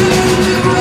do